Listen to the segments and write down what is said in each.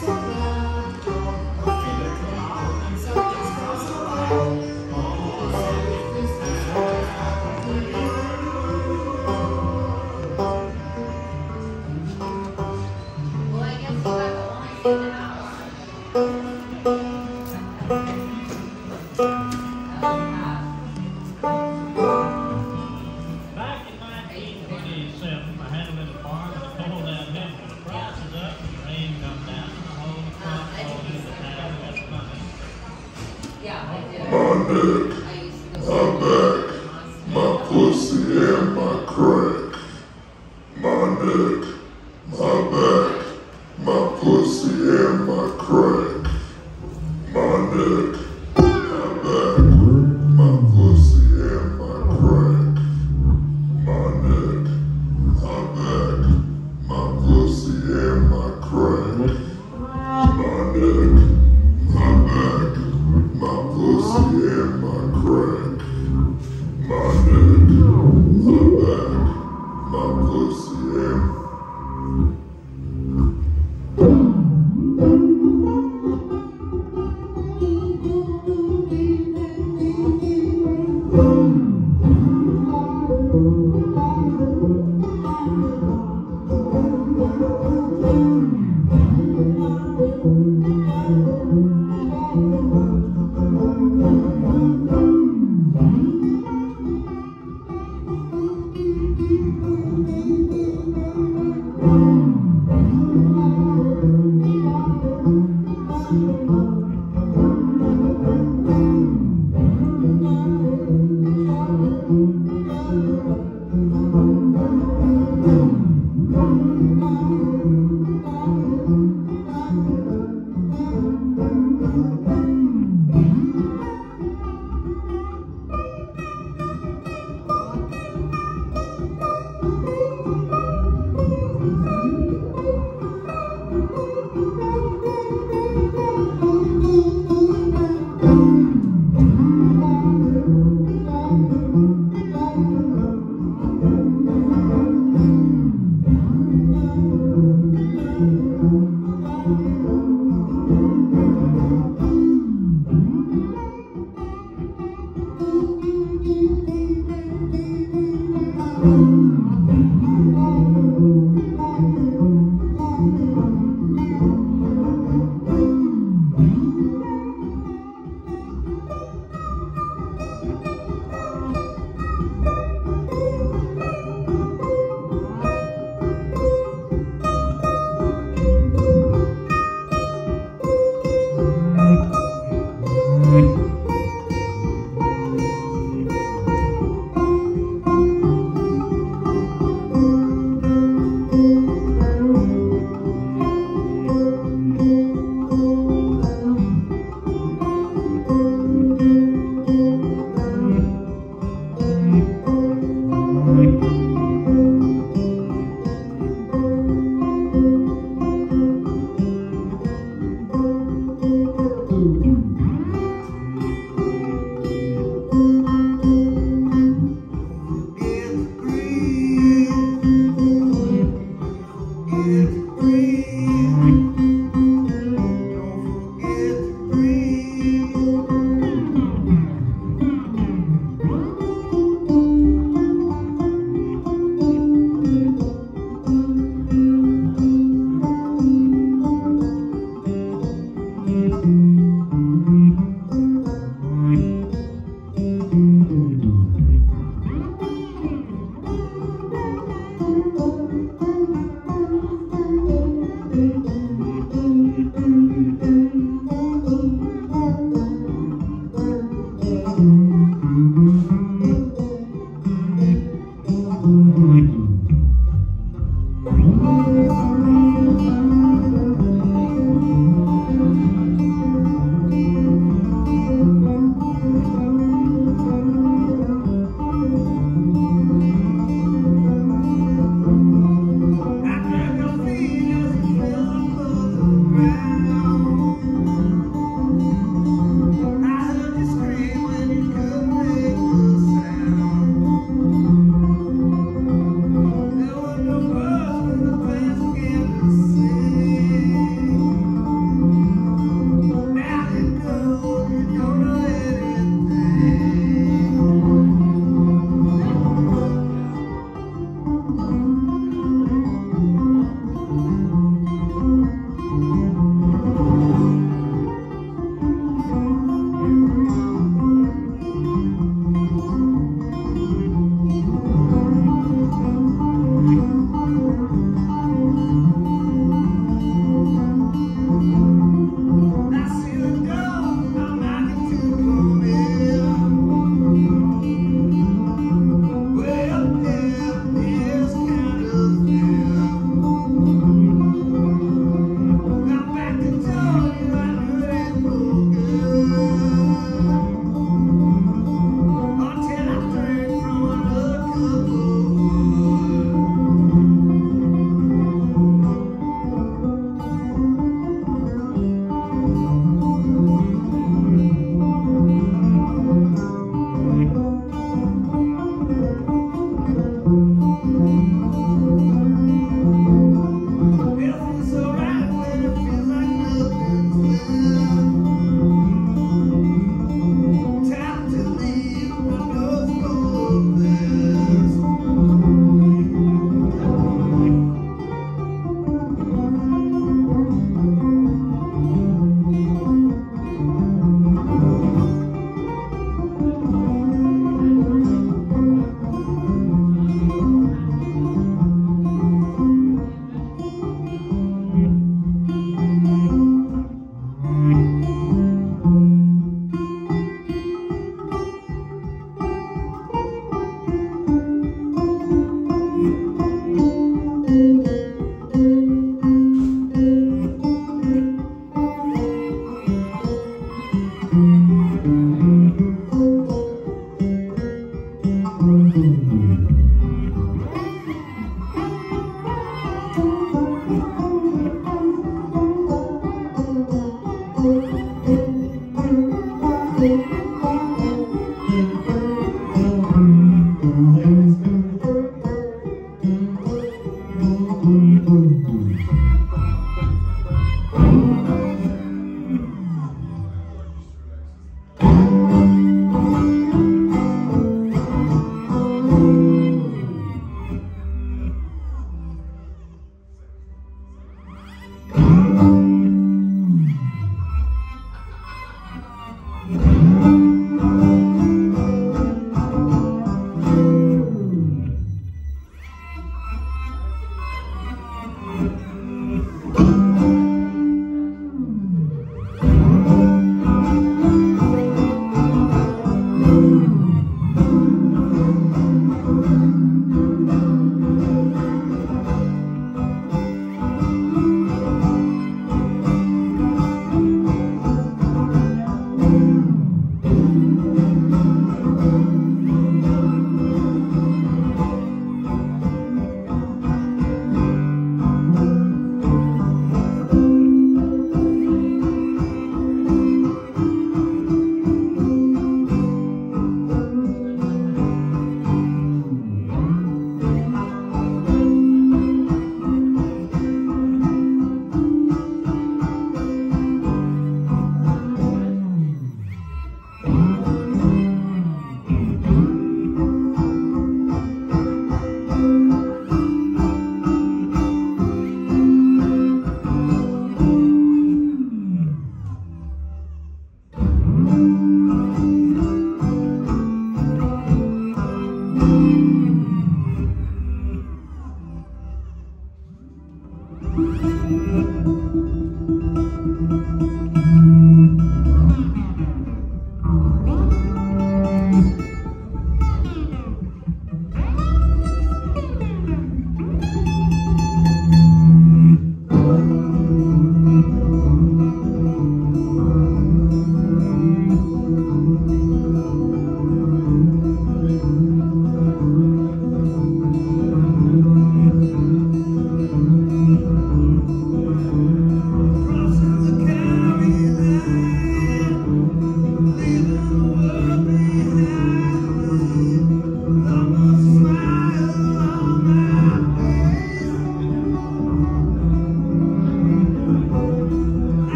Sorry.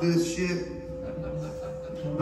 this shit.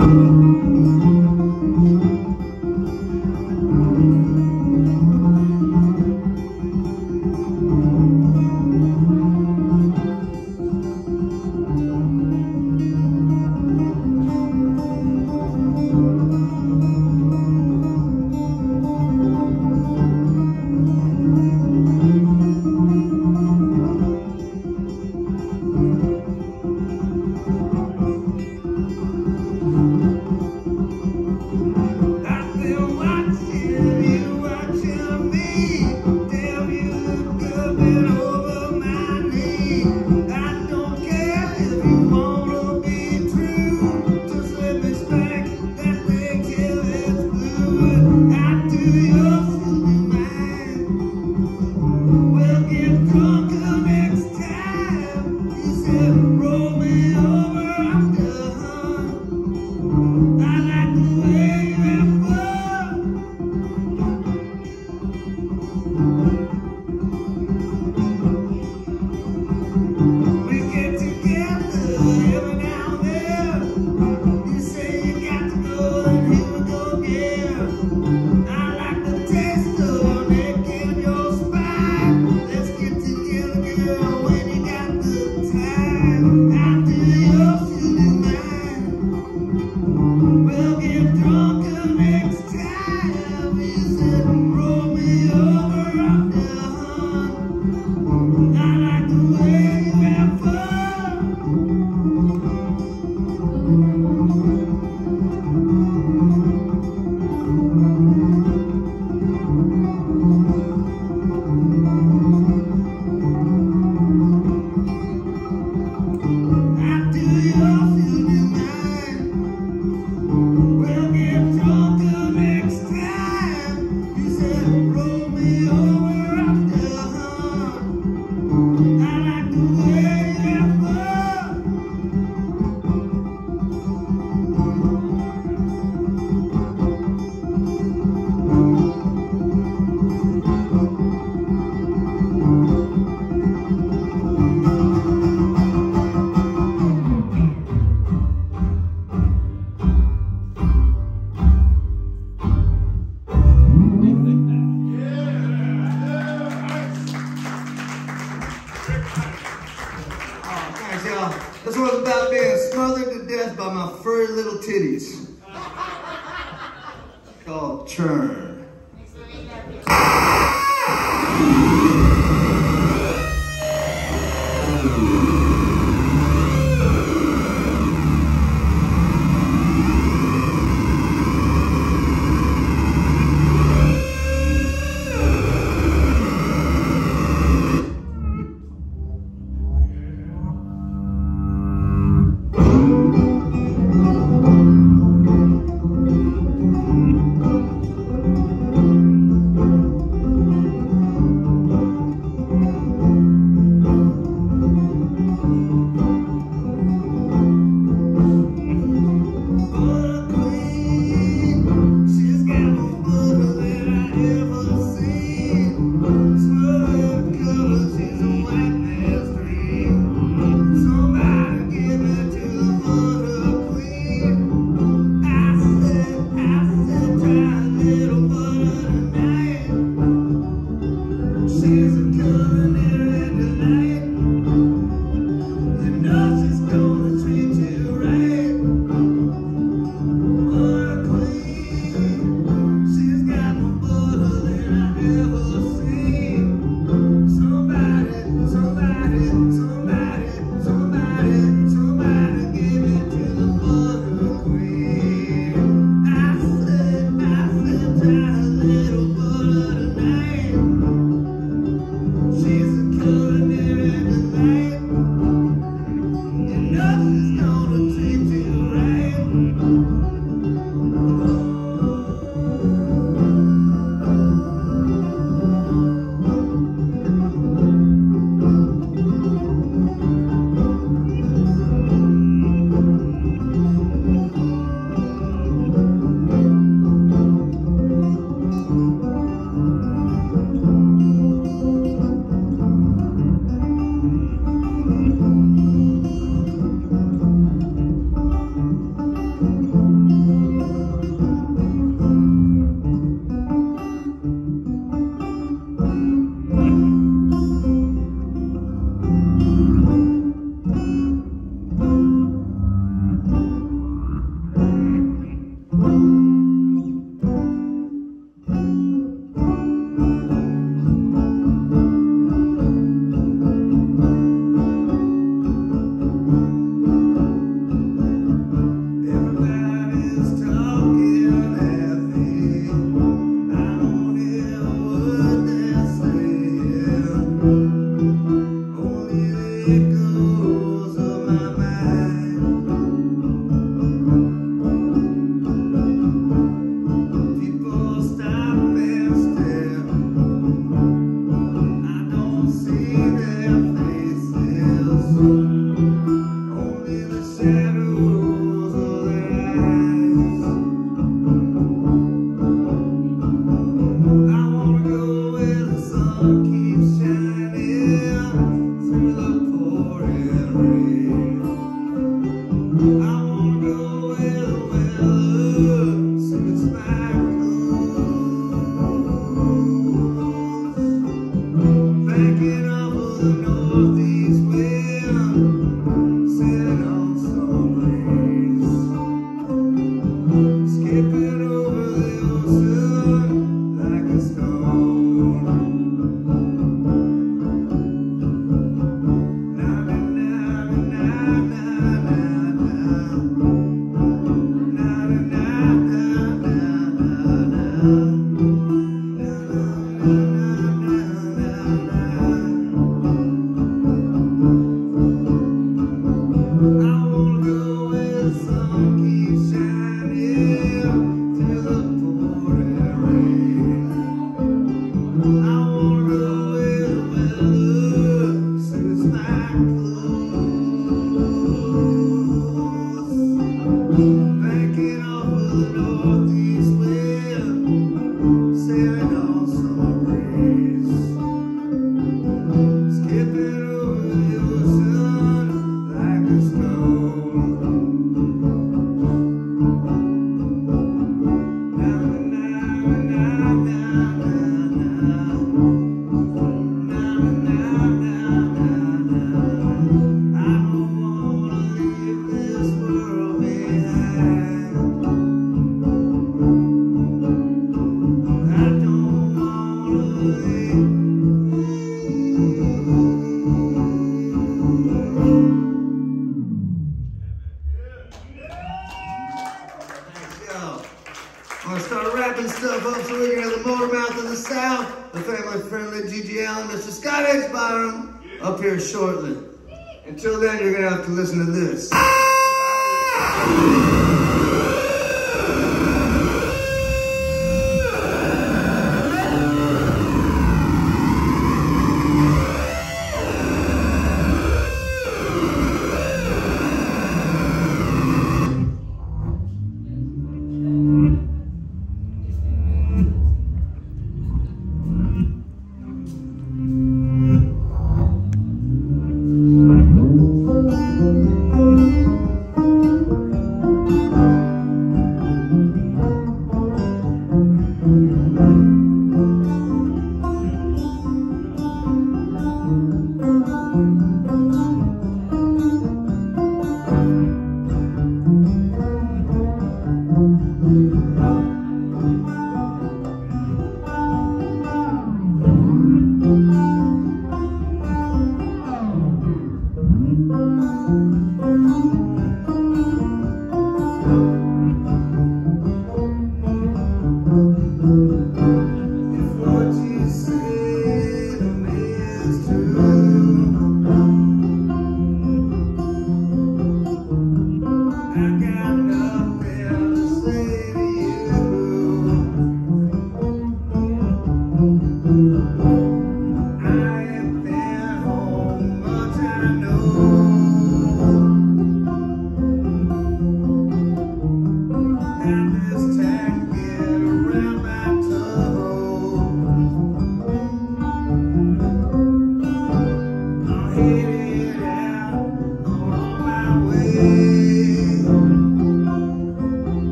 by my furry little titties called Churn. Mr. Scott X Biram up here shortly. Until then, you're going to have to listen to this.